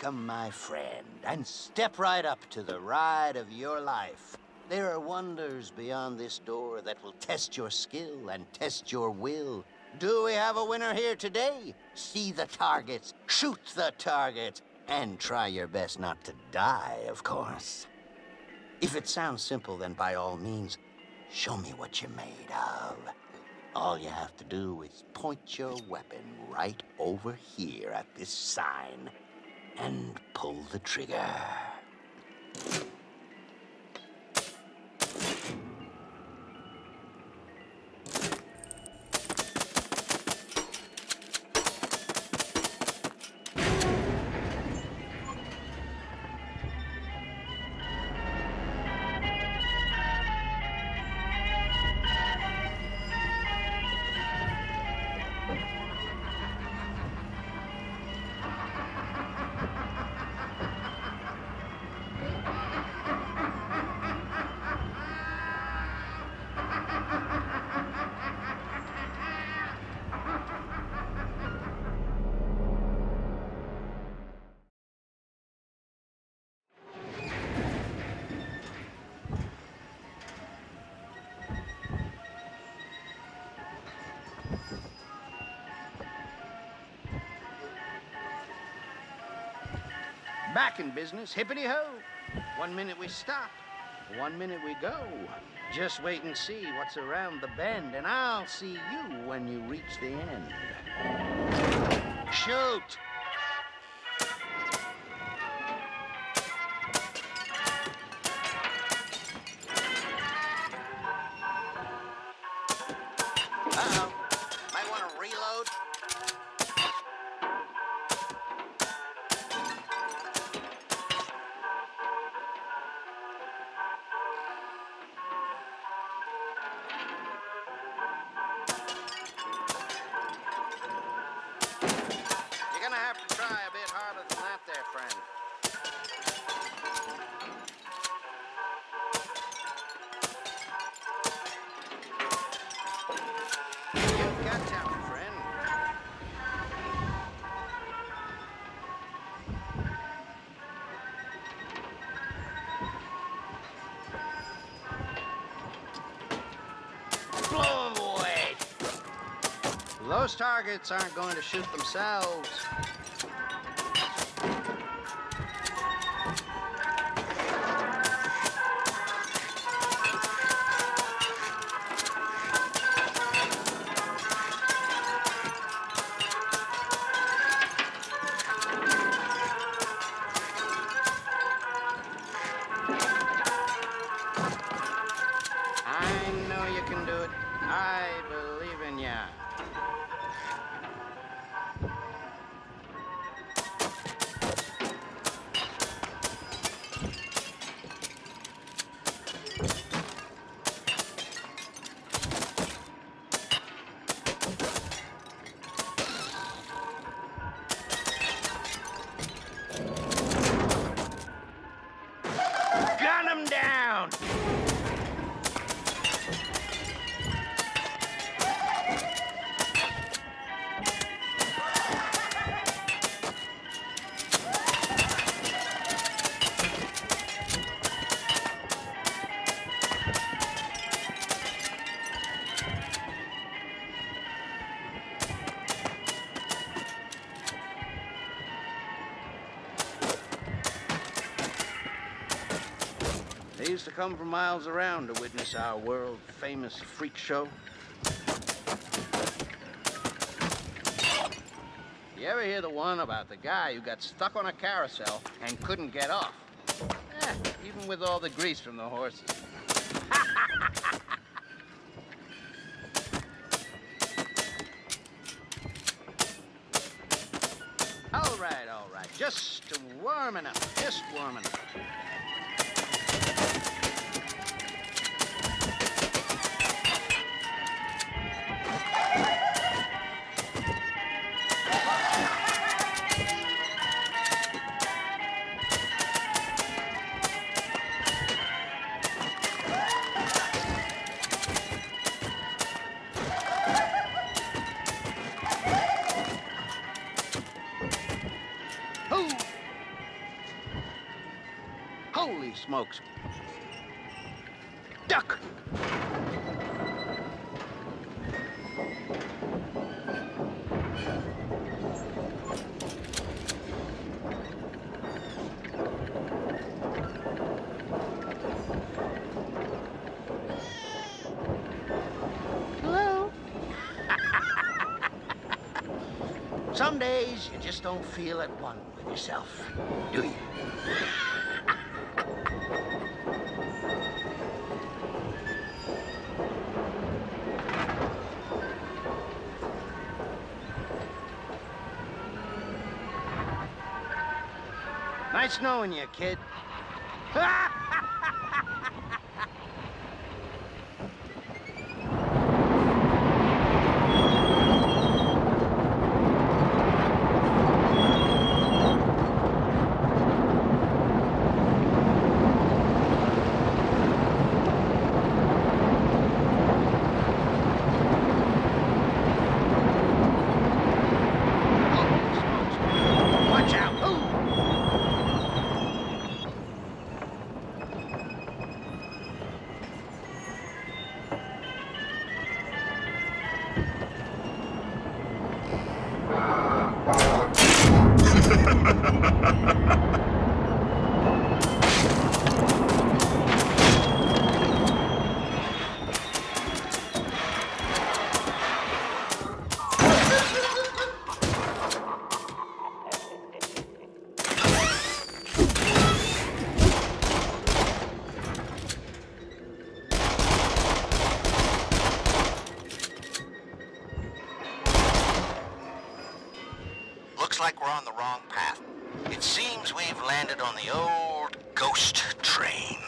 Welcome, my friend, and step right up to the ride of your life. There are wonders beyond this door that will test your skill and test your will. Do we have a winner here today? See the targets, shoot the targets, and try your best not to die, of course. If it sounds simple, then by all means, show me what you're made of. All you have to do is point your weapon right over here at this sign and pull the trigger. Back in business, hippity ho. One minute we stop, one minute we go. Just wait and see what's around the bend, and I'll see you when you reach the end. Shoot! Those targets aren't going to shoot themselves. To come from miles around to witness our world famous freak show. You ever hear the one about the guy who got stuck on a carousel and couldn't get off? Eh, even with all the grease from the horses. all right, all right. Just warming up. Just warming up. Smokes. Duck! Hello? Some days you just don't feel at one with yourself, do you? Nice knowing you, kid. we're on the wrong path. It seems we've landed on the old ghost train.